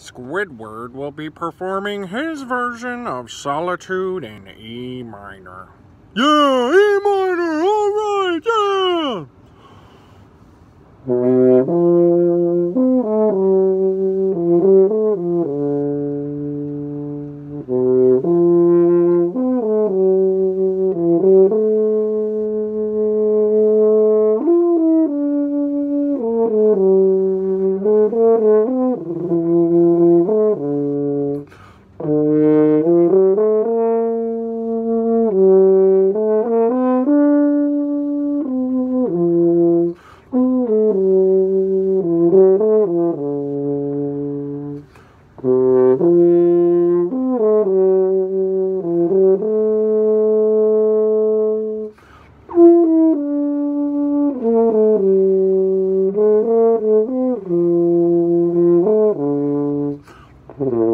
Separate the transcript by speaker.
Speaker 1: Squidward will be performing his version of Solitude in E minor.
Speaker 2: Yeah, Mm-hmm.